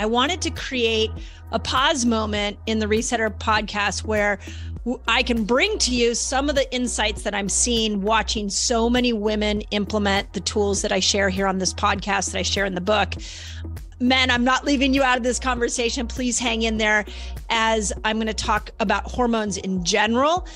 I wanted to create a pause moment in the Resetter podcast where I can bring to you some of the insights that I'm seeing watching so many women implement the tools that I share here on this podcast that I share in the book. Men, I'm not leaving you out of this conversation. Please hang in there as I'm going to talk about hormones in general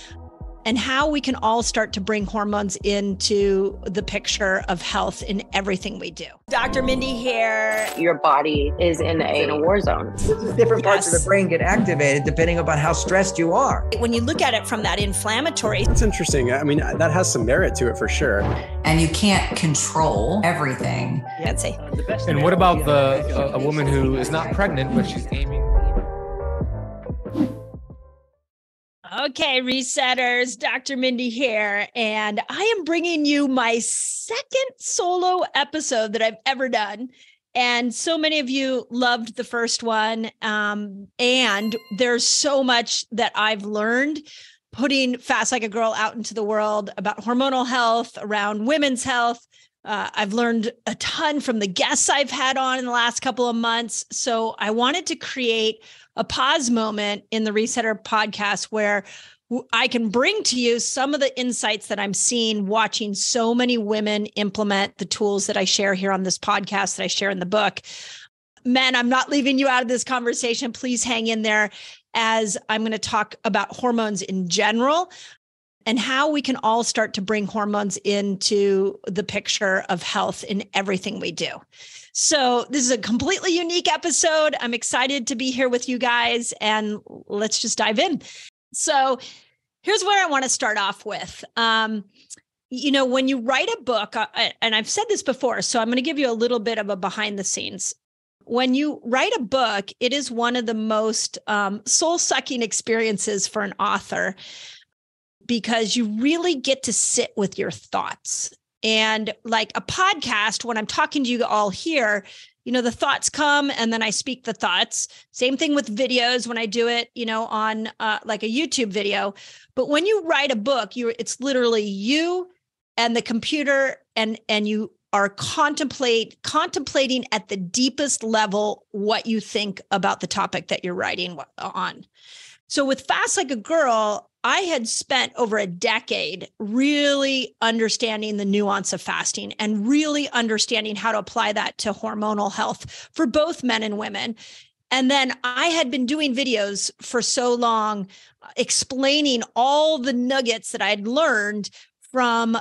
and how we can all start to bring hormones into the picture of health in everything we do. Dr. Mindy here. Your body is in a, in a war zone. Different parts yes. of the brain get activated depending upon how stressed you are. When you look at it from that inflammatory. It's interesting. I mean, that has some merit to it for sure. And you can't control everything. I'd say. And what about the a, a woman who is not pregnant, but she's aiming Okay, resetters, Dr. Mindy here, and I am bringing you my second solo episode that I've ever done. And so many of you loved the first one. Um, and there's so much that I've learned putting Fast Like a Girl out into the world about hormonal health, around women's health. Uh, I've learned a ton from the guests I've had on in the last couple of months. So I wanted to create a pause moment in the Resetter podcast where I can bring to you some of the insights that I'm seeing watching so many women implement the tools that I share here on this podcast that I share in the book. Men, I'm not leaving you out of this conversation. Please hang in there as I'm going to talk about hormones in general and how we can all start to bring hormones into the picture of health in everything we do. So, this is a completely unique episode. I'm excited to be here with you guys, and let's just dive in. So, here's where I want to start off with. Um, you know, when you write a book, uh, and I've said this before, so I'm going to give you a little bit of a behind the scenes. When you write a book, it is one of the most um, soul sucking experiences for an author because you really get to sit with your thoughts and like a podcast, when I'm talking to you all here, you know, the thoughts come and then I speak the thoughts. Same thing with videos when I do it, you know, on uh, like a YouTube video. But when you write a book, you it's literally you and the computer and and you are contemplate contemplating at the deepest level what you think about the topic that you're writing on. So with Fast Like a Girl, I had spent over a decade really understanding the nuance of fasting and really understanding how to apply that to hormonal health for both men and women. And then I had been doing videos for so long uh, explaining all the nuggets that I'd learned from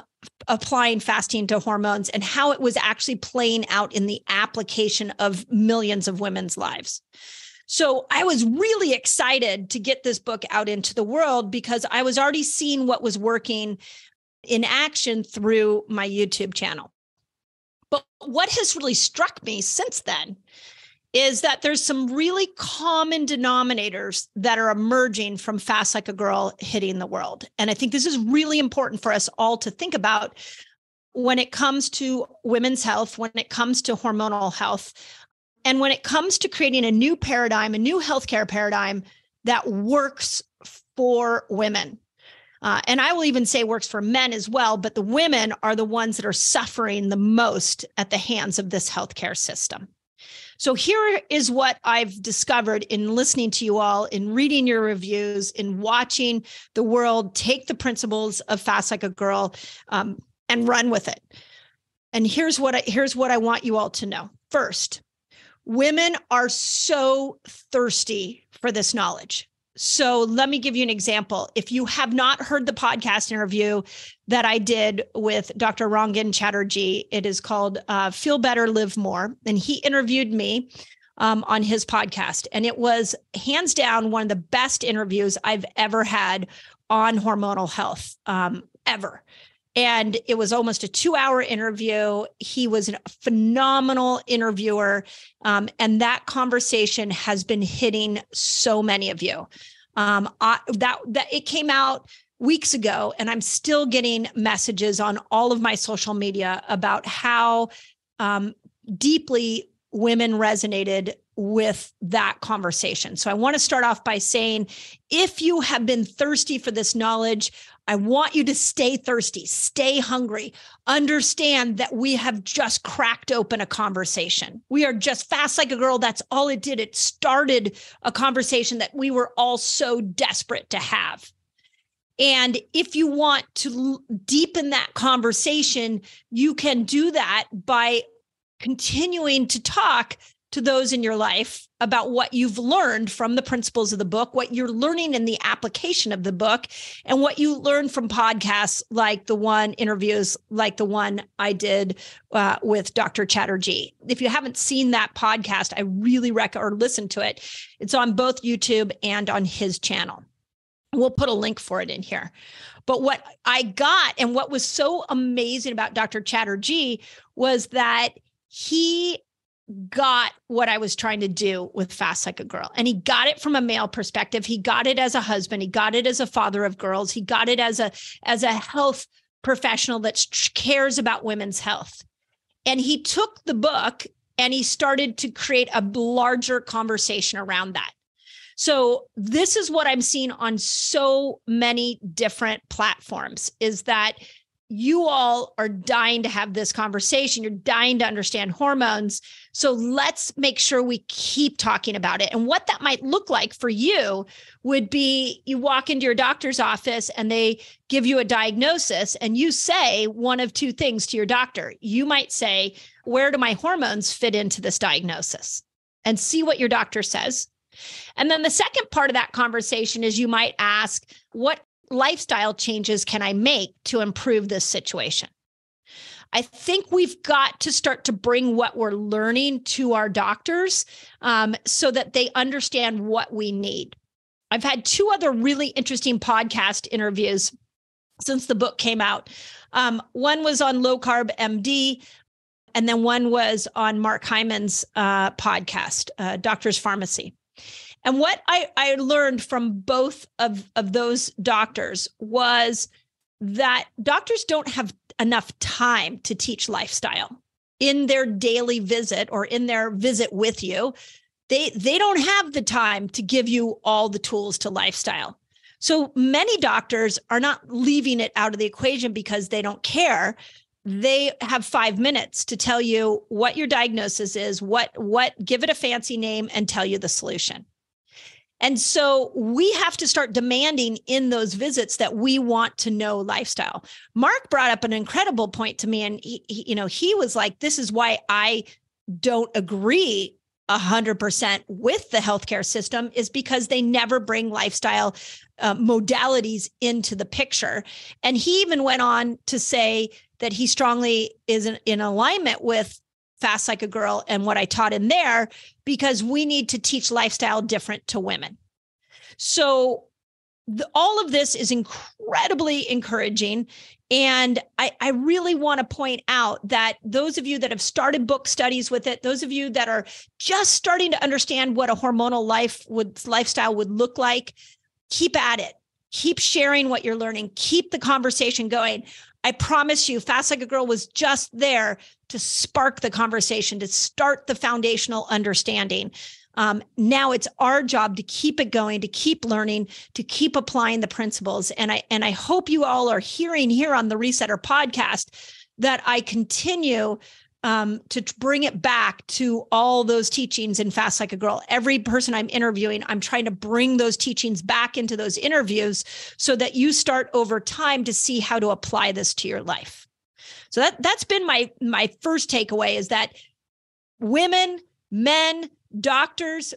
applying fasting to hormones and how it was actually playing out in the application of millions of women's lives. So I was really excited to get this book out into the world because I was already seeing what was working in action through my YouTube channel. But what has really struck me since then is that there's some really common denominators that are emerging from Fast Like a Girl hitting the world. And I think this is really important for us all to think about when it comes to women's health, when it comes to hormonal health. And when it comes to creating a new paradigm, a new healthcare paradigm that works for women, uh, and I will even say works for men as well, but the women are the ones that are suffering the most at the hands of this healthcare system. So here is what I've discovered in listening to you all, in reading your reviews, in watching the world take the principles of Fast Like a Girl um, and run with it. And here's what I, here's what I want you all to know. First, Women are so thirsty for this knowledge. So let me give you an example. If you have not heard the podcast interview that I did with Dr. Rangan Chatterjee, it is called uh, Feel Better, Live More. And he interviewed me um, on his podcast. And it was hands down one of the best interviews I've ever had on hormonal health, um, ever and it was almost a two hour interview. He was a phenomenal interviewer. Um, and that conversation has been hitting so many of you. Um, I, that, that it came out weeks ago, and I'm still getting messages on all of my social media about how um, deeply women resonated with that conversation. So I want to start off by saying if you have been thirsty for this knowledge, I want you to stay thirsty, stay hungry, understand that we have just cracked open a conversation. We are just fast like a girl. That's all it did. It started a conversation that we were all so desperate to have. And if you want to deepen that conversation, you can do that by continuing to talk to those in your life about what you've learned from the principles of the book, what you're learning in the application of the book, and what you learn from podcasts like the one interviews like the one I did uh, with Dr. Chatterjee. If you haven't seen that podcast, I really recommend or listen to it. It's on both YouTube and on his channel. We'll put a link for it in here. But what I got and what was so amazing about Dr. Chatterjee was that he got what I was trying to do with Fast Like a Girl. And he got it from a male perspective. He got it as a husband. He got it as a father of girls. He got it as a as a health professional that cares about women's health. And he took the book and he started to create a larger conversation around that. So this is what I'm seeing on so many different platforms is that you all are dying to have this conversation. You're dying to understand hormones. So let's make sure we keep talking about it. And what that might look like for you would be you walk into your doctor's office and they give you a diagnosis, and you say one of two things to your doctor. You might say, Where do my hormones fit into this diagnosis? And see what your doctor says. And then the second part of that conversation is you might ask, What lifestyle changes can I make to improve this situation? I think we've got to start to bring what we're learning to our doctors um, so that they understand what we need. I've had two other really interesting podcast interviews since the book came out. Um, one was on Low Carb MD, and then one was on Mark Hyman's uh, podcast, uh, Doctor's Farmacy. And what I, I learned from both of, of those doctors was that doctors don't have enough time to teach lifestyle in their daily visit or in their visit with you. They, they don't have the time to give you all the tools to lifestyle. So many doctors are not leaving it out of the equation because they don't care. They have five minutes to tell you what your diagnosis is, what, what, give it a fancy name and tell you the solution. And so we have to start demanding in those visits that we want to know lifestyle. Mark brought up an incredible point to me and he, he you know, he was like this is why I don't agree 100% with the healthcare system is because they never bring lifestyle uh, modalities into the picture. And he even went on to say that he strongly is in, in alignment with Fast Like a Girl and what I taught in there because we need to teach lifestyle different to women. So the, all of this is incredibly encouraging. And I, I really want to point out that those of you that have started book studies with it, those of you that are just starting to understand what a hormonal life would lifestyle would look like, keep at it. Keep sharing what you're learning. Keep the conversation going. I promise you, Fast Like a Girl was just there to spark the conversation, to start the foundational understanding. Um, now it's our job to keep it going, to keep learning, to keep applying the principles. And I and I hope you all are hearing here on the Resetter podcast that I continue um, to bring it back to all those teachings in Fast Like a Girl. Every person I'm interviewing, I'm trying to bring those teachings back into those interviews so that you start over time to see how to apply this to your life. So that that's been my my first takeaway is that women, men, doctors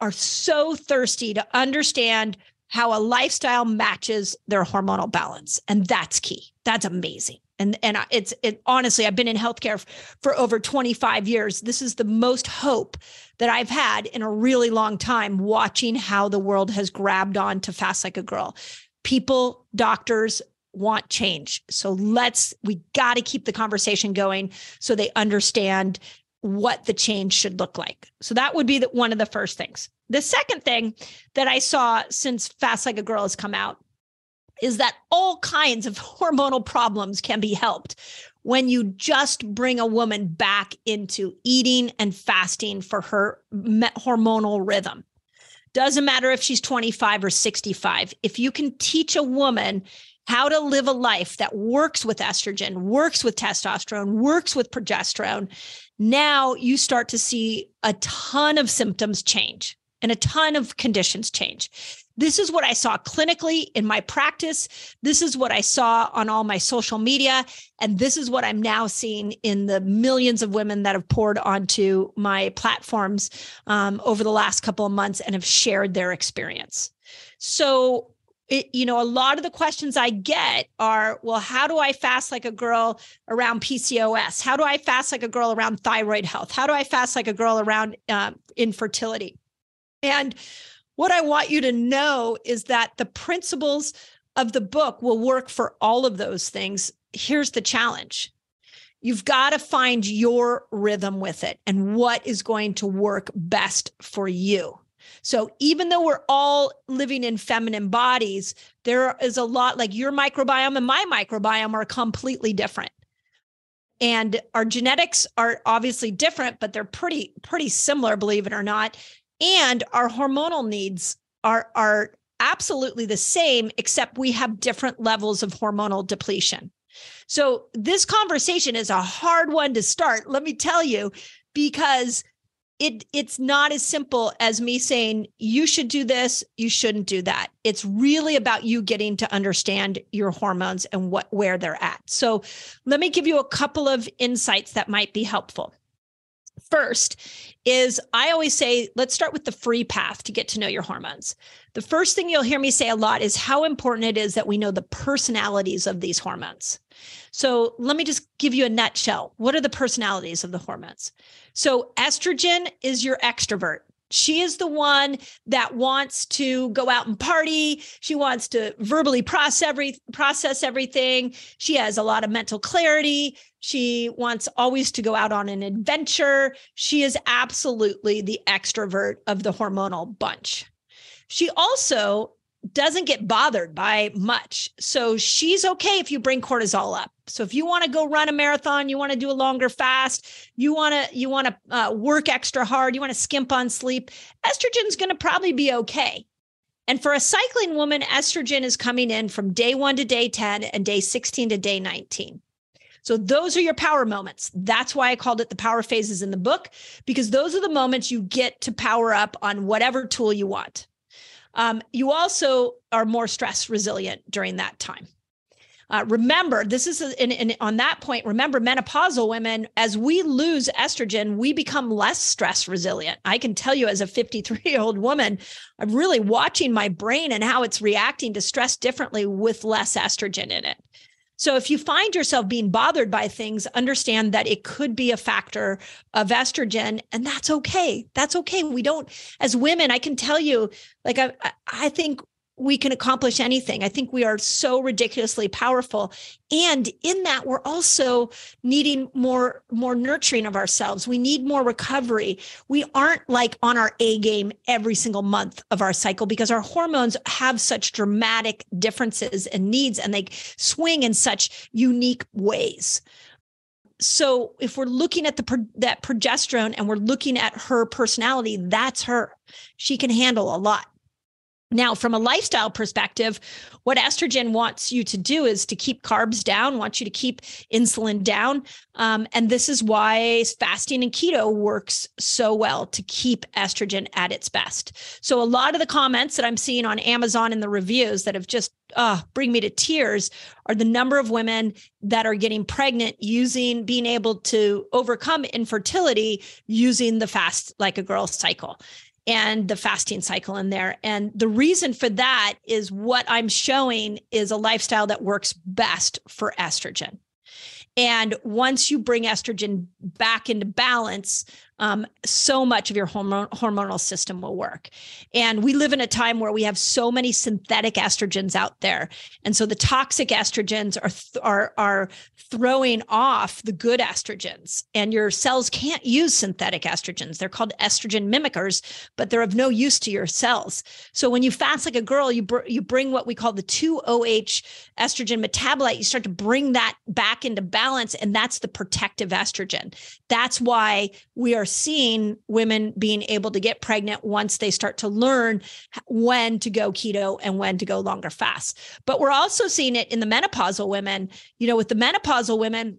are so thirsty to understand how a lifestyle matches their hormonal balance and that's key. That's amazing. And and it's it honestly I've been in healthcare for over 25 years. This is the most hope that I've had in a really long time watching how the world has grabbed on to fast like a girl. People, doctors, want change. So let's, we got to keep the conversation going so they understand what the change should look like. So that would be the, one of the first things. The second thing that I saw since Fast Like a Girl has come out is that all kinds of hormonal problems can be helped when you just bring a woman back into eating and fasting for her hormonal rhythm. Doesn't matter if she's 25 or 65. If you can teach a woman how to live a life that works with estrogen, works with testosterone, works with progesterone, now you start to see a ton of symptoms change and a ton of conditions change. This is what I saw clinically in my practice. This is what I saw on all my social media. And this is what I'm now seeing in the millions of women that have poured onto my platforms um, over the last couple of months and have shared their experience. So, it, you know, a lot of the questions I get are, well, how do I fast like a girl around PCOS? How do I fast like a girl around thyroid health? How do I fast like a girl around uh, infertility? And what I want you to know is that the principles of the book will work for all of those things. Here's the challenge you've got to find your rhythm with it and what is going to work best for you. So even though we're all living in feminine bodies, there is a lot like your microbiome and my microbiome are completely different. And our genetics are obviously different, but they're pretty pretty similar, believe it or not and our hormonal needs are are absolutely the same except we have different levels of hormonal depletion. So this conversation is a hard one to start let me tell you because it it's not as simple as me saying you should do this you shouldn't do that. It's really about you getting to understand your hormones and what where they're at. So let me give you a couple of insights that might be helpful First is I always say, let's start with the free path to get to know your hormones. The first thing you'll hear me say a lot is how important it is that we know the personalities of these hormones. So let me just give you a nutshell. What are the personalities of the hormones? So estrogen is your extrovert. She is the one that wants to go out and party. She wants to verbally process every process everything. She has a lot of mental clarity. She wants always to go out on an adventure. She is absolutely the extrovert of the hormonal bunch. She also doesn't get bothered by much. So she's okay if you bring cortisol up. So if you want to go run a marathon, you want to do a longer fast, you want to you want to uh, work extra hard, you want to skimp on sleep, estrogen's going to probably be okay. And for a cycling woman, estrogen is coming in from day 1 to day 10 and day 16 to day 19. So those are your power moments. That's why I called it the power phases in the book because those are the moments you get to power up on whatever tool you want. Um, you also are more stress resilient during that time. Uh, remember, this is a, on that point. Remember, menopausal women, as we lose estrogen, we become less stress resilient. I can tell you, as a 53 year old woman, I'm really watching my brain and how it's reacting to stress differently with less estrogen in it. So if you find yourself being bothered by things, understand that it could be a factor of estrogen and that's okay. That's okay. We don't as women, I can tell you like I I think we can accomplish anything. I think we are so ridiculously powerful. And in that, we're also needing more, more nurturing of ourselves. We need more recovery. We aren't like on our A game every single month of our cycle because our hormones have such dramatic differences and needs and they swing in such unique ways so if we're looking at the that progesterone and we're looking at her personality that's her she can handle a lot now, from a lifestyle perspective, what estrogen wants you to do is to keep carbs down, wants you to keep insulin down. Um, and this is why fasting and keto works so well to keep estrogen at its best. So, a lot of the comments that I'm seeing on Amazon and the reviews that have just uh, bring me to tears are the number of women that are getting pregnant using being able to overcome infertility using the fast like a girl cycle and the fasting cycle in there. And the reason for that is what I'm showing is a lifestyle that works best for estrogen. And once you bring estrogen back into balance, um, so much of your hormonal system will work. And we live in a time where we have so many synthetic estrogens out there, and so the toxic estrogens are th- are are throwing off the good estrogens, and your cells can't use synthetic estrogens. They're called estrogen mimickers, but they're of no use to your cells. So when you fast like a girl, you br- you bring what we call the 2OH estrogen metabolite. You start to bring that back into balance, and that's the protective estrogen. That's why we are seeing women being able to get pregnant once they start to learn when to go keto and when to go longer fast. But we're also seeing it in the menopausal women. You know, with the menopausal women,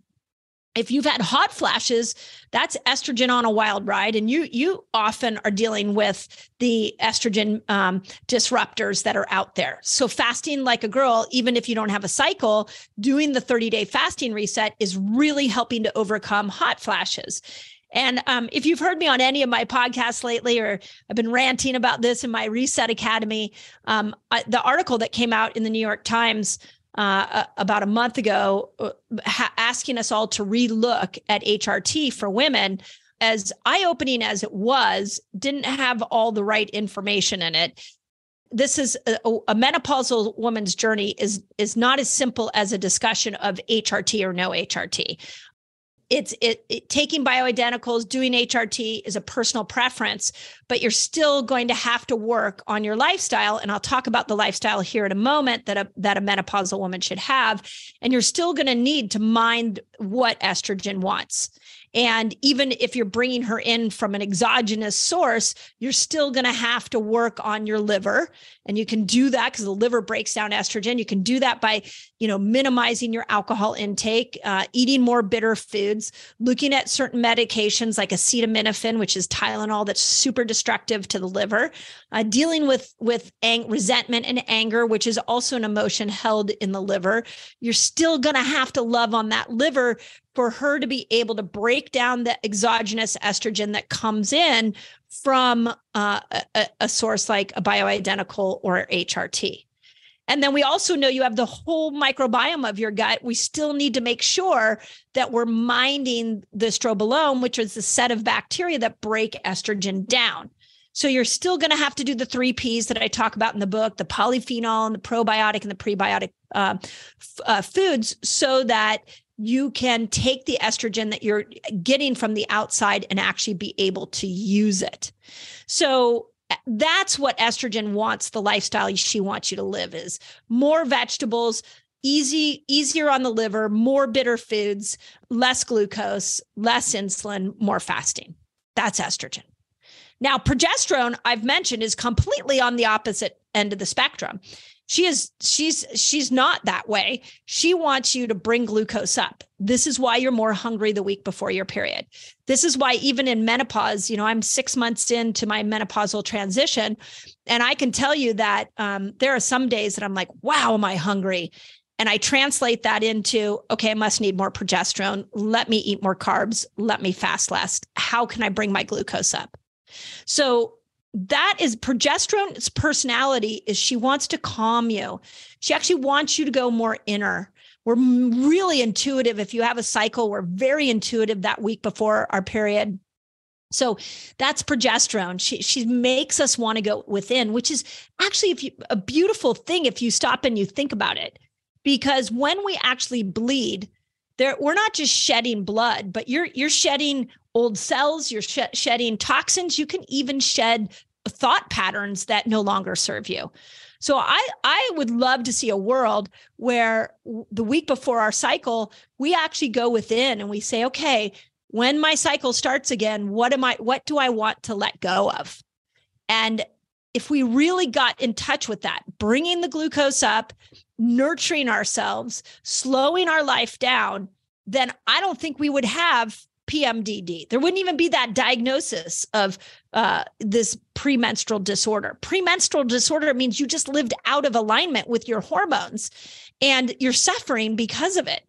if you've had hot flashes that's estrogen on a wild ride and you you often are dealing with the estrogen um, disruptors that are out there so fasting like a girl even if you don't have a cycle doing the 30 day fasting reset is really helping to overcome hot flashes and um, if you've heard me on any of my podcasts lately, or I've been ranting about this in my Reset Academy, um, I, the article that came out in the New York Times uh, about a month ago, uh, ha- asking us all to relook at HRT for women. As eye opening as it was, didn't have all the right information in it. This is a, a, menopausal woman's journey is is not as simple as a discussion of HRT or no HRT it's it, it, taking bioidenticals doing hrt is a personal preference but you're still going to have to work on your lifestyle. And i'll talk about the lifestyle here in a moment that a that a menopausal woman should have. And you're still going to need to mind what estrogen wants and even if you're bringing her in from an exogenous source, you're still going to have to work on your liver. And you can do that because the liver breaks down estrogen. You can do that by, you know, minimizing your alcohol intake, uh, eating more bitter foods, looking at certain medications like acetaminophen, which is Tylenol, that's super destructive to the liver, uh, dealing with with ang- resentment and anger, which is also an emotion held in the liver. You're still going to have to love on that liver for her to be able to break down the exogenous estrogen that comes in from uh, a, a source like a bioidentical or HRT. And then we also know you have the whole microbiome of your gut. We still need to make sure that we're minding the estrobolome, which is the set of bacteria that break estrogen down. So you're still going to have to do the three P's that I talk about in the book the polyphenol and the probiotic and the prebiotic uh, f- uh, foods so that you can take the estrogen that you're getting from the outside and actually be able to use it. So eh, that's what estrogen wants the lifestyle she wants you to live is. More vegetables easy easier on the liver more bitter foods less glucose less insulin more fasting. That's estrogen. Now progesterone i've mentioned is completely on the opposite end of the spectrum she is she's she's not that way. She wants you to bring glucose up. This is why you're more hungry the week before your period. This is why even in menopause you know i'm six months into my menopausal transition and i can tell you that um, there are some days that i'm like wow am i hungry? And i translate that into okay i must need more progesterone. Let me eat more carbs. Let me fast less how can i bring my glucose up? So that is progesterone's personality is she wants to calm you. She actually wants you to go more inner. We're really intuitive. If you have a cycle, we're very intuitive that week before our period. So that's progesterone. She she makes us want to go within, which is actually if you, a beautiful thing if you stop and you think about it. Because when we actually bleed, there we're not just shedding blood, but you're you're shedding old cells, you're sh- shedding toxins, you can even shed thought patterns that no longer serve you. So I I would love to see a world where the week before our cycle, we actually go within and we say, okay, when my cycle starts again, what am I what do I want to let go of? And if we really got in touch with that, bringing the glucose up, nurturing ourselves, slowing our life down, then I don't think we would have PMDD. There wouldn't even be that diagnosis of uh, this premenstrual disorder. Premenstrual disorder means you just lived out of alignment with your hormones and you're suffering because of it.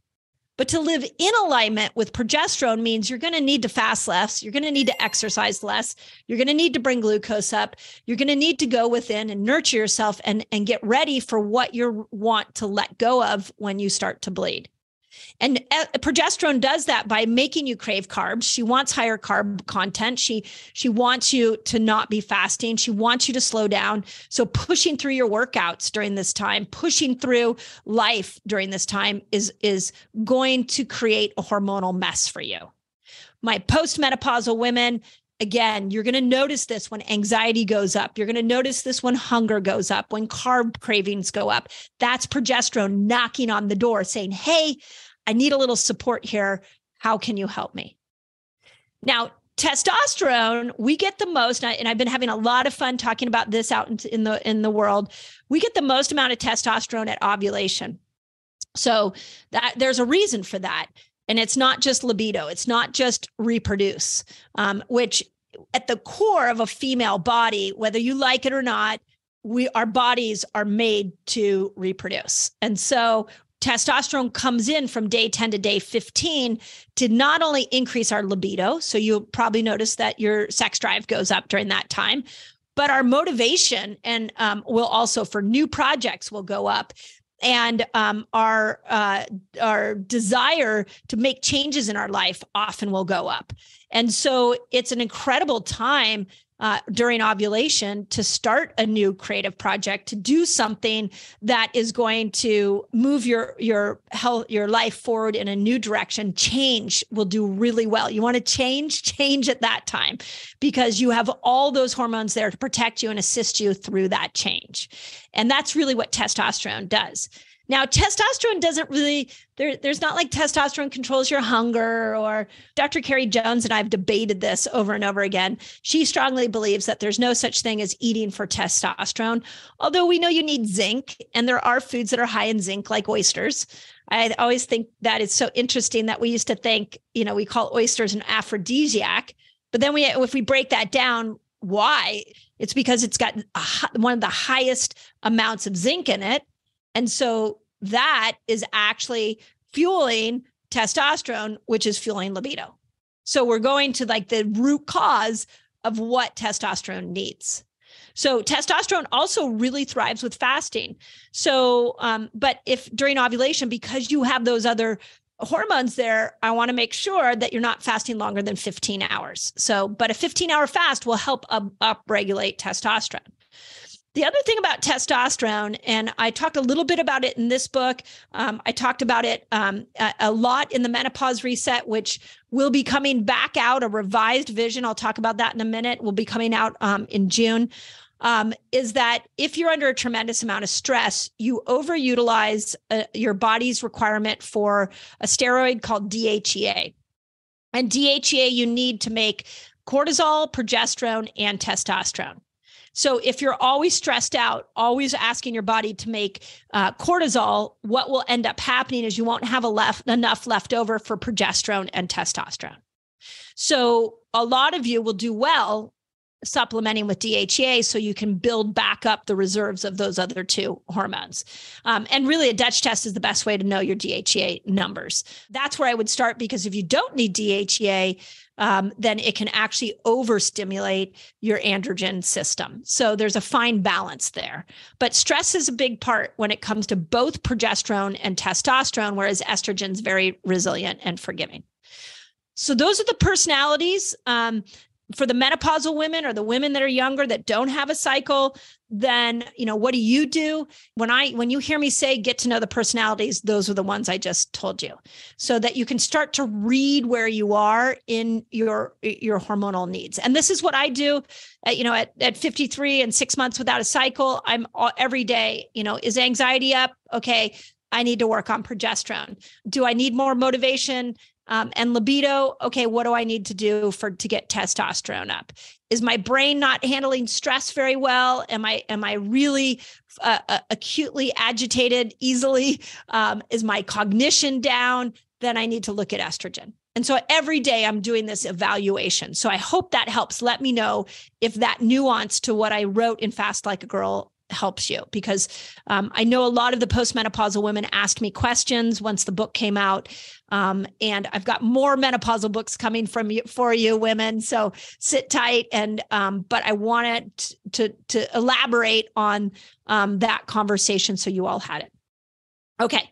But to live in alignment with progesterone means you're going to need to fast less. You're going to need to exercise less. You're going to need to bring glucose up. You're going to need to go within and nurture yourself and, and get ready for what you want to let go of when you start to bleed. And uh, progesterone does that by making you crave carbs. She wants higher carb content. She she wants you to not be fasting. She wants you to slow down. So pushing through your workouts during this time, pushing through life during this time is is going to create a hormonal mess for you. My postmenopausal women, again, you're going to notice this when anxiety goes up. You're going to notice this when hunger goes up, when carb cravings go up. That's progesterone knocking on the door saying, Hey, I need a little support here. How can you help me? Now, testosterone we get the most and i've been having a lot of fun talking about this out in the in the world we get the most amount of testosterone at ovulation so that there's a reason for that and it's not just libido it's not just reproduce um, which at the core of a female body whether you like it or not we our bodies are made to reproduce and so testosterone comes in from day 10 to day 15 to not only increase our libido, so you'll probably notice that your sex drive goes up during that time, but our motivation and um, will also for new projects will go up. And um, our uh, our desire to make changes in our life often will go up. And so it's an incredible time uh, during ovulation to start a new creative project to do something that is going to move your your health your life forward in a new direction. Change will do really well. You want to change? Change at that time because you have all those hormones there to protect you and assist you through that change. And that's really what testosterone does now, testosterone doesn't really, there, there's not like testosterone controls your hunger, or Dr. Carrie Jones and I have debated this over and over again. She strongly believes that there's no such thing as eating for testosterone, although we know you need zinc, and there are foods that are high in zinc, like oysters. I always think that is so interesting that we used to think, you know, we call oysters an aphrodisiac, but then we, if we break that down, why? It's because it's got a, one of the highest amounts of zinc in it and so that is actually fueling testosterone, which is fueling libido. So we're going to like the root cause of what testosterone needs. So testosterone also really thrives with fasting. So, um, but if during ovulation, because you have those other hormones there, I want to make sure that you're not fasting longer than 15 hours. So, but a 15 hour fast will help up, up regulate testosterone. The other thing about testosterone, and I talked a little bit about it in this book, um, I talked about it um, a, a, lot in the Menopause Reset, which will be coming back out, a revised vision. I'll talk about that in a minute, will be coming out um, in June. Um, is that if you're under a tremendous amount of stress, you overutilize uh, your body's requirement for a steroid called DHEA. And DHEA you need to make cortisol, progesterone, and testosterone. So if you're always stressed out, always asking your body to make uh, cortisol, what will end up happening is you won't have a left enough left over for progesterone and testosterone. So a lot of you will do well supplementing with DHEA so you can build back up the reserves of those other two hormones. Um, and really, a Dutch test is the best way to know your DHEA numbers. That's where I would start because if you don't need DHEA, um, then it can actually overstimulate your androgen system. So there's a fine balance there. But stress is a big part when it comes to both progesterone and testosterone, whereas estrogen's very resilient and forgiving. So those are the personalities. Um, for the menopausal women or the women that are younger that don't have a cycle then you know what do you do? When i when you hear me say get to know the personalities those are the ones i just told you. So that you can start to read where you are in your your hormonal needs. And this is what i do at, you know at, at 53 and six months without a cycle. I'm all, every day you know is anxiety up? Okay I need to work on progesterone. Do I need more motivation? Um, and libido, okay, what do I need to do for to get testosterone up? Is my brain not handling stress very well? Am I am I really uh, uh, acutely agitated easily? Um, is my cognition down? Then I need to look at estrogen. And so every day I'm doing this evaluation. So I hope that helps. Let me know if that nuance to what I wrote in Fast Like a Girl helps you because um, I know a lot of the postmenopausal women asked me questions once the book came out. Um, and I've got more menopausal books coming from you for you women. So sit tight. And um, but I wanted to to elaborate on um, that conversation so you all had it. Okay.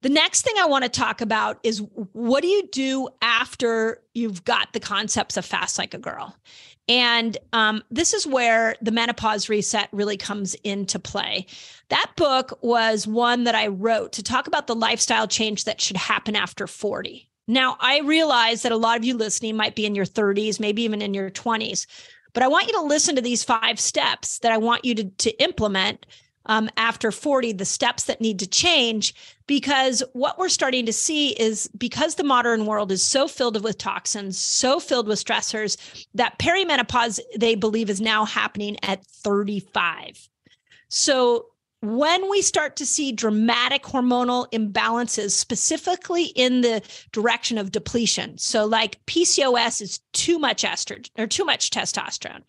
The next thing I want to talk about is what do you do after you've got the concepts of fast like a girl? And um, this is where the menopause reset really comes into play. That book was one that I wrote to talk about the lifestyle change that should happen after 40. Now, I realize that a lot of you listening might be in your 30s, maybe even in your 20s, but I want you to listen to these five steps that I want you to, to implement um, after 40, the steps that need to change. Because what we're starting to see is because the modern world is so filled with toxins, so filled with stressors, that perimenopause, they believe, is now happening at 35. So when we start to see dramatic hormonal imbalances, specifically in the direction of depletion, so like PCOS is too much estrogen or too much testosterone,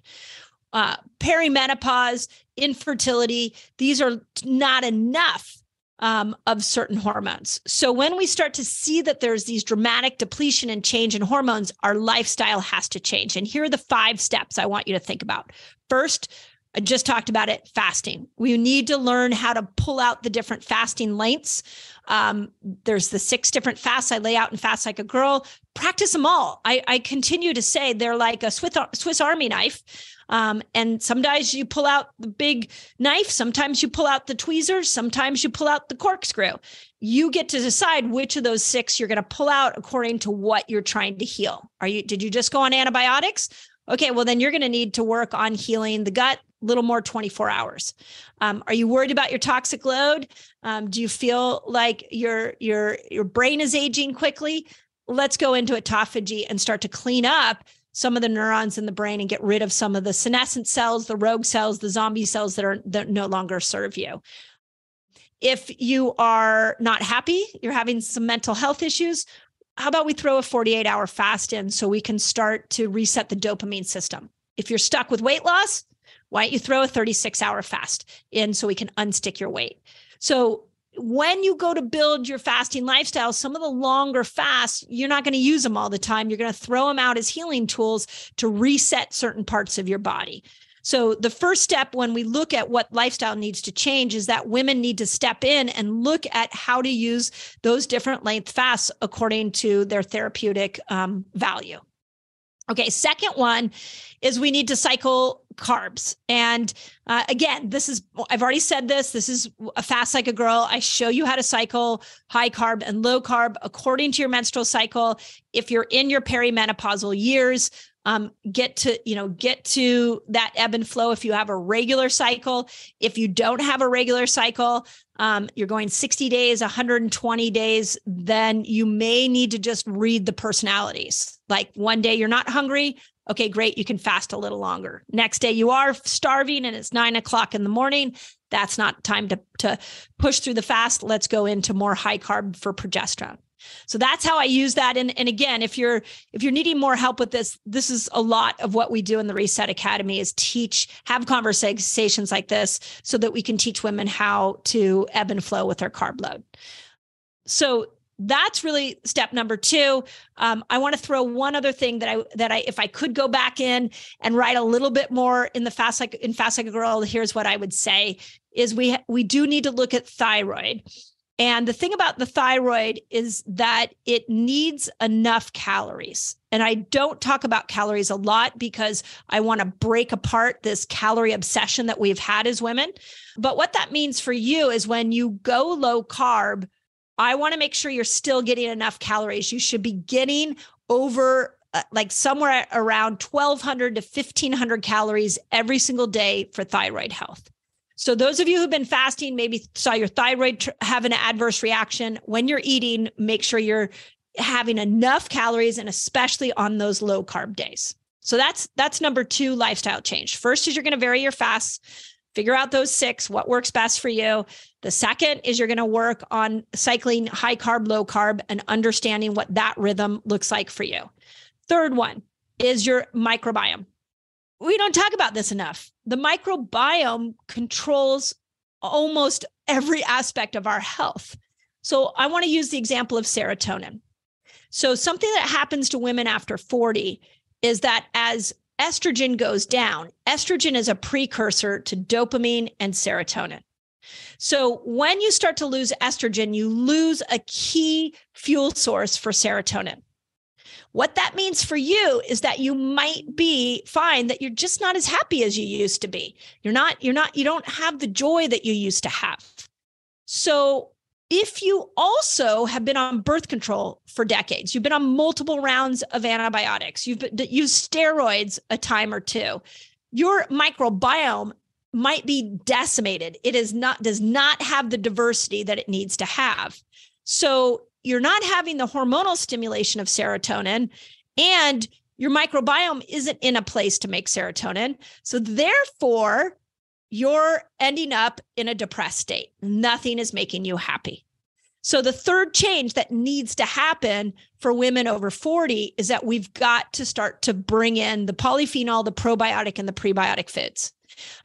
uh, perimenopause, infertility, these are not enough um, of certain hormones. So when we start to see that there's these dramatic depletion and change in hormones, our lifestyle has to change. And here are the five steps I want you to think about. First, I just talked about it fasting. We need to learn how to pull out the different fasting lengths. Um, there's the six different fasts I lay out in Fast Like a Girl. Practice them all. I, I continue to say they're like a Swiss, Swiss Army knife. Um, and sometimes you pull out the big knife, sometimes you pull out the tweezers, sometimes you pull out the corkscrew. You get to decide which of those six you're going to pull out according to what you're trying to heal. Are you did you just go on antibiotics? Okay, well then you're going to need to work on healing the gut a little more 24 hours. Um, are you worried about your toxic load? Um, do you feel like your your your brain is aging quickly? Let's go into autophagy and start to clean up some of the neurons in the brain and get rid of some of the senescent cells, the rogue cells, the zombie cells that are that no longer serve you. If you are not happy, you're having some mental health issues, how about we throw a 48 hour fast in so we can start to reset the dopamine system? If you're stuck with weight loss, why don't you throw a 36 hour fast in so we can unstick your weight? So when you go to build your fasting lifestyle, some of the longer fasts, you're not going to use them all the time. You're going to throw them out as healing tools to reset certain parts of your body. So, the first step when we look at what lifestyle needs to change is that women need to step in and look at how to use those different length fasts according to their therapeutic um, value. Okay, second one is we need to cycle carbs. And uh, again, this is, I've already said this, this is a fast cycle girl. I show you how to cycle high carb and low carb according to your menstrual cycle. If you're in your perimenopausal years, um, get to you know get to that ebb and flow if you have a regular cycle if you don't have a regular cycle um, you're going 60 days 120 days then you may need to just read the personalities like one day you're not hungry Okay, great. You can fast a little longer. Next day, you are starving and it's nine o'clock in the morning. That's not time to, to push through the fast. Let's go into more high carb for progesterone. So that's how I use that. And, and again, if you're if you're needing more help with this, this is a lot of what we do in the Reset Academy is teach, have conversations like this so that we can teach women how to ebb and flow with their carb load. So that's really step number two. Um, I want to throw one other thing that I that I if I could go back in and write a little bit more in the fast like in fast like a girl. Here's what I would say: is we we do need to look at thyroid. And the thing about the thyroid is that it needs enough calories. And I don't talk about calories a lot because I want to break apart this calorie obsession that we've had as women. But what that means for you is when you go low carb, I want to make sure you're still getting enough calories. You should be getting over uh, like somewhere around 1200 to 1500 calories every single day for thyroid health. So those of you who've been fasting maybe saw your thyroid tr- have an adverse reaction when you're eating, make sure you're having enough calories and especially on those low carb days. So that's that's number 2 lifestyle change. First is you're going to vary your fasts figure out those six, what works best for you. The second is you're going to work on cycling high carb, low carb, and understanding what that rhythm looks like for you. Third one is your microbiome. We don't talk about this enough. The microbiome controls almost every aspect of our health. So I want to use the example of serotonin. So something that happens to women after 40 is that as estrogen goes down. Estrogen is a precursor to dopamine and serotonin. So when you start to lose estrogen, you lose a key fuel source for serotonin. What that means for you is that you might be find that you're just not as happy as you used to be. You're not, you're not, you don't have the joy that you used to have. So if you also have been on birth control for decades, you've been on multiple rounds of antibiotics, you've been, used steroids a time or two, your microbiome might be decimated. It is not does not have the diversity that it needs to have. So you're not having the hormonal stimulation of serotonin and your microbiome isn't in a place to make serotonin. So therefore, you're ending up in a depressed state. Nothing is making you happy. So the third change that needs to happen for women over 40 is that we've got to start to bring in the polyphenol, the probiotic and the prebiotic foods.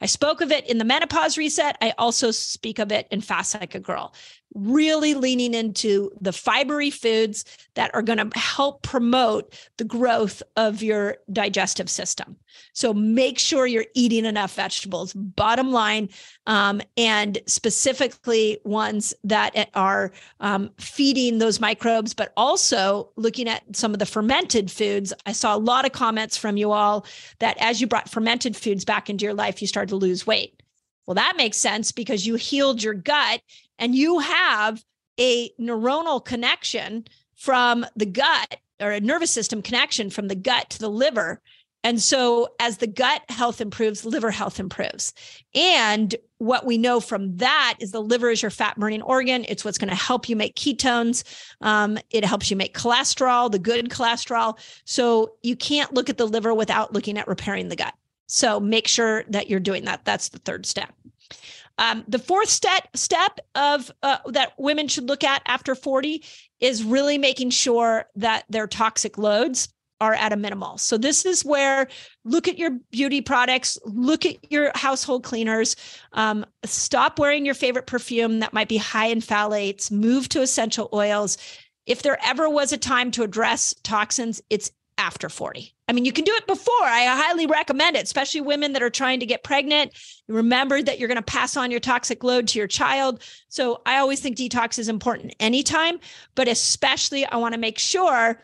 I spoke of it in the menopause reset. I also speak of it in Fast Like a Girl really leaning into the fibery foods that are going to help promote the growth of your digestive system. So make sure you're eating enough vegetables, bottom line, um, and specifically ones that are um, feeding those microbes, but also looking at some of the fermented foods. I saw a lot of comments from you all that as you brought fermented foods back into your life, you started to lose weight. Well, that makes sense because you healed your gut and you have a neuronal connection from the gut or a nervous system connection from the gut to the liver. And so, as the gut health improves, liver health improves. And what we know from that is the liver is your fat burning organ. It's what's going to help you make ketones. Um, it helps you make cholesterol, the good cholesterol. So, you can't look at the liver without looking at repairing the gut. So, make sure that you're doing that. That's the third step. Um, the fourth step step of uh, that women should look at after 40 is really making sure that their toxic loads are at a minimal. So this is where look at your beauty products, look at your household cleaners, um, stop wearing your favorite perfume that might be high in phthalates, move to essential oils. If there ever was a time to address toxins, it's after 40. I mean, you can do it before. I highly recommend it, especially women that are trying to get pregnant. Remember that you're going to pass on your toxic load to your child. So I always think detox is important anytime, but especially I want to make sure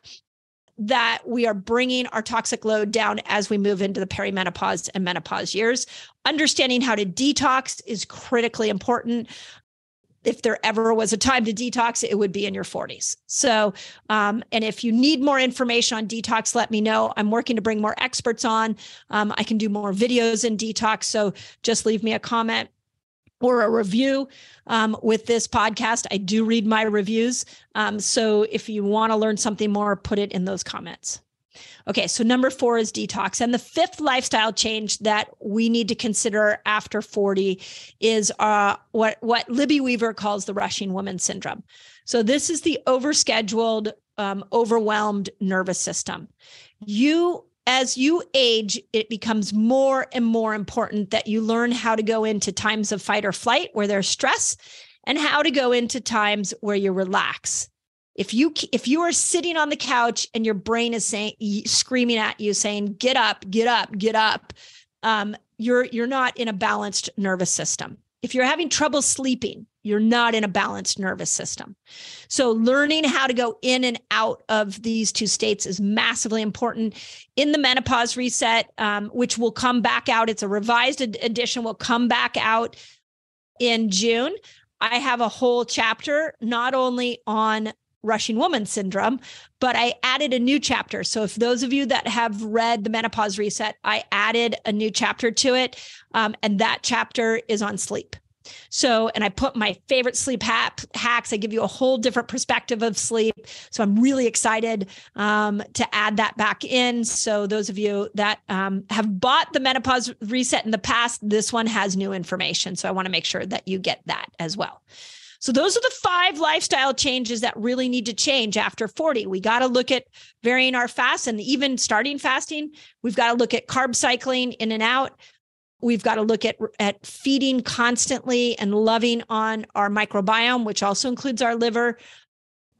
that we are bringing our toxic load down as we move into the perimenopause and menopause years. Understanding how to detox is critically important if there ever was a time to detox, it would be in your 40s. So, um, and if you need more information on detox, let me know. I'm working to bring more experts on. Um, I can do more videos in detox. So just leave me a comment or a review um, with this podcast. I do read my reviews. Um, so if you want to learn something more, put it in those comments. Okay, so number four is detox. And the fifth lifestyle change that we need to consider after 40 is uh, what, what Libby Weaver calls the rushing woman syndrome. So this is the overscheduled, um, overwhelmed nervous system. You as you age, it becomes more and more important that you learn how to go into times of fight or flight where there's stress and how to go into times where you relax if you if you are sitting on the couch and your brain is saying screaming at you saying get up get up get up um, you're you're not in a balanced nervous system. If you're having trouble sleeping you're not in a balanced nervous system. So learning how to go in and out of these two states is massively important. In the menopause reset um, which will come back out it's a revised edition will come back out in june I have a whole chapter not only on rushing woman syndrome, but I added a new chapter. So if those of you that have read the menopause reset, I added a new chapter to it. Um, and that chapter is on sleep. So, and I put my favorite sleep hacks. I give you a whole different perspective of sleep. So, I'm really excited um, to add that back in. So, those of you that um, have bought the menopause reset in the past, this one has new information. So, I want to make sure that you get that as well. So those are the five lifestyle changes that really need to change after 40. We got to look at varying our fast and even starting fasting. We've got to look at carb cycling in and out. We've got to look at, at feeding constantly and loving on our microbiome, which also includes our liver.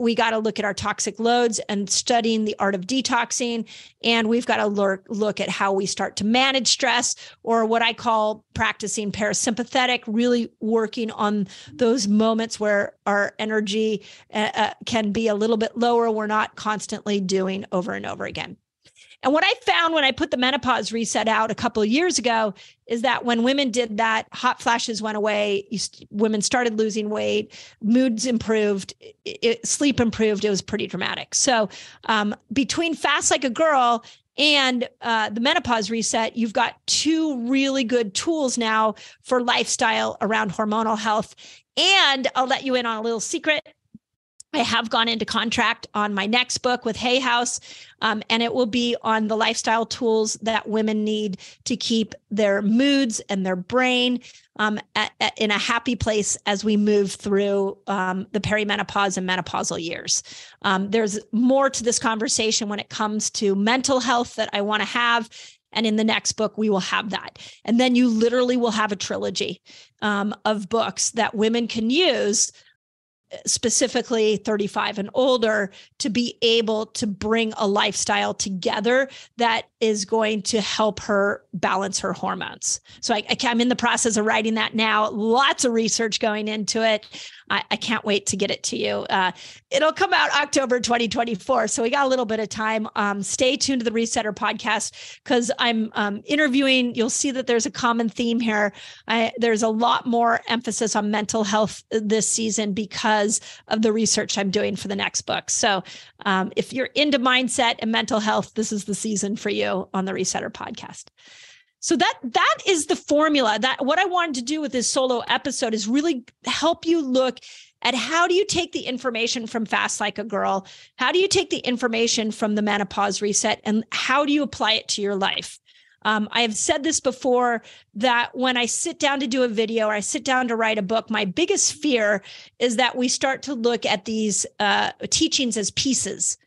We got to look at our toxic loads and studying the art of detoxing. And we've got to look, look at how we start to manage stress or what I call practicing parasympathetic, really working on those moments where our energy uh, uh can be a little bit lower. We're not constantly doing over and over again. And what I found when I put the menopause reset out a couple of years ago is that when women did that, hot flashes went away. women started losing weight, moods improved, it, sleep improved. It was pretty dramatic. So um, between Fast Like a Girl and uh, the menopause reset, you've got two really good tools now for lifestyle around hormonal health. And I'll let you in on a little secret. I have gone into contract on my next book with Hay House, um, and it will be on the lifestyle tools that women need to keep their moods and their brain um, at, at, in a happy place as we move through um, the perimenopause and menopausal years. Um, there's more to this conversation when it comes to mental health that I want to have. And in the next book, we will have that. And then you literally will have a trilogy um, of books that women can use specifically 35 and older to be able to bring a lifestyle together that is going to help her balance her hormones. So I, am in the process of writing that now. Lots of research going into it. I, I can't wait to get it to you. Uh, it'll come out October 2024. So we got a little bit of time. Um, stay tuned to the Resetter podcast because I'm um, interviewing. You'll see that there's a common theme here. I, there's a lot more emphasis on mental health this season because of the research I'm doing for the next book. So um, if you're into mindset and mental health, this is the season for you on the Resetter podcast. So that that is the formula. That what I wanted to do with this solo episode is really help you look at how do you take the information from Fast Like a Girl? How do you take the information from the menopause reset and how do you apply it to your life? Um, I have said this before that when I sit down to do a video or I sit down to write a book, my biggest fear is that we start to look at these uh, teachings as pieces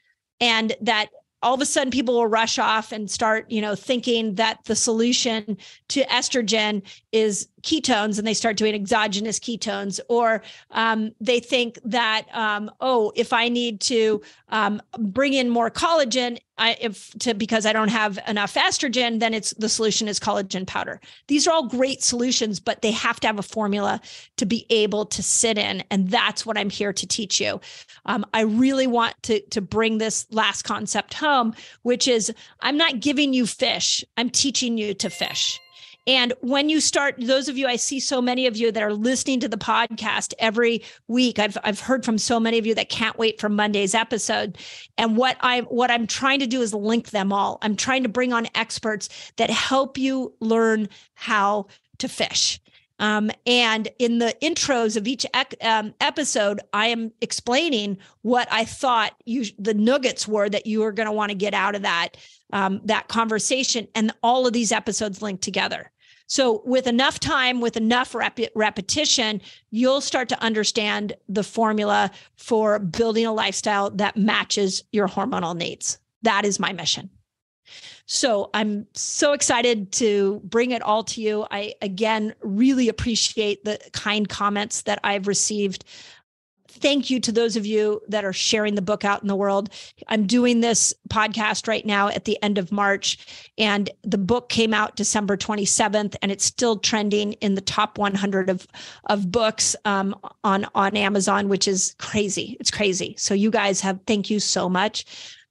and that all of a sudden people will rush off and start you know thinking that the solution to estrogen is ketones and they start doing exogenous ketones or um, they think that um, oh if i need to um, bring in more collagen I, if to because i don't have enough estrogen then it's the solution is collagen powder. These are all great solutions but they have to have a formula to be able to sit in and that's what i'm here to teach you. Um, i really want to to bring this last concept home which is i'm not giving you fish. I'm teaching you to fish and when you start, those of you, I see so many of you that are listening to the podcast every week. I've, I've heard from so many of you that can't wait for Monday's episode. And what I'm, what I'm trying to do is link them all. I'm trying to bring on experts that help you learn how to fish. Um, and in the intros of each ec- um, episode, I am explaining what I thought you the nuggets were that you were going to want to get out of that um, that conversation, and all of these episodes linked together. So, with enough time, with enough rep- repetition, you'll start to understand the formula for building a lifestyle that matches your hormonal needs. That is my mission. So I'm so excited to bring it all to you. I again really appreciate the kind comments that I've received thank you to those of you that are sharing the book out in the world. I'm doing this podcast right now at the end of March, and the book came out December 27th, and it's still trending in the top 100 of of books um, on on Amazon, which is crazy. It's crazy. So you guys have thank you so much.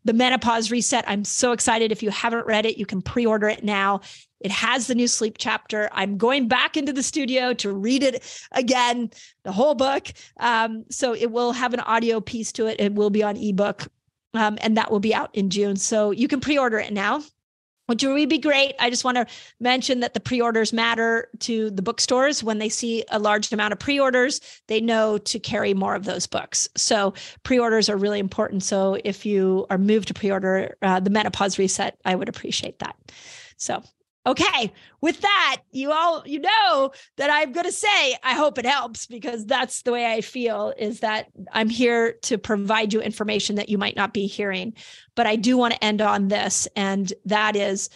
The Menopause Reset. I'm so excited. If you haven't read it, you can pre-order it now. It has the new sleep chapter. I'm going back into the studio to read it again, the whole book. Um, so it will have an audio piece to it. It will be on ebook, um, and that will be out in June. So you can pre-order it now which would be great. I just want to mention that the pre-orders matter to the bookstores. When they see a large amount of pre-orders, they know to carry more of those books. So pre-orders are really important. So if you are moved to pre-order uh, the menopause reset, I would appreciate that. So Okay, with that, you all you know that I'm going to say I hope it helps because that's the way I feel is that I'm here to provide you information that you might not be hearing. But I do want to end on this and that is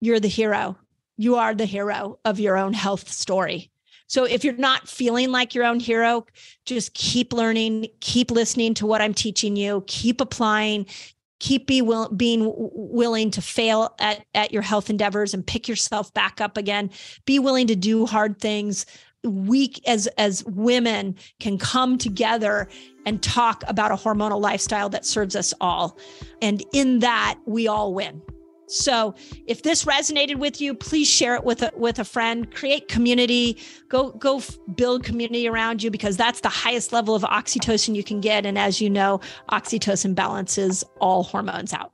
you're the hero. You are the hero of your own health story. So if you're not feeling like your own hero, just keep learning, keep listening to what I'm teaching you, keep applying, keep be will, being willing to fail at, at your health endeavors and pick yourself back up again. Be willing to do hard things. We as as women can come together and talk about a hormonal lifestyle that serves us all. And in that, we all win. So if this resonated with you, please share it with a, with a friend, create community, go, go build community around you because that's the highest level of oxytocin you can get. And as you know, oxytocin balances all hormones out.